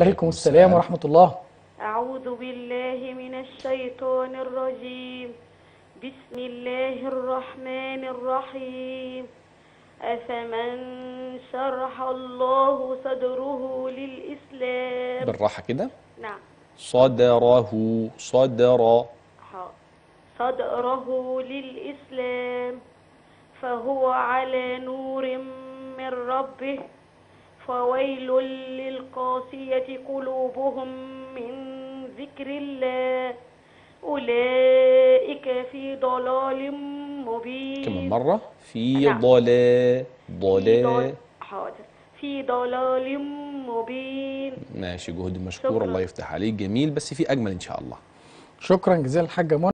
عليكم السلام ورحمة الله. أعوذ بالله من الشيطان الرجيم. بسم الله الرحمن الرحيم. أفمن شرح الله صدره للإسلام؟ بالراحة كده. نعم. صدره صدر. ح- صدره للإسلام. فهو على نور من ربه. فويل للقاسية قلوبهم من ذكر الله. أولئك في ضلال مبين. كمان مرة؟ في نعم. ضلال ضلال. ضل- حاضر. في ضلال مبين. ماشي جهد مشكور شكراً. الله يفتح عليك. جميل بس في أجمل إن شاء الله. شكرا جزيلا الحاجة منى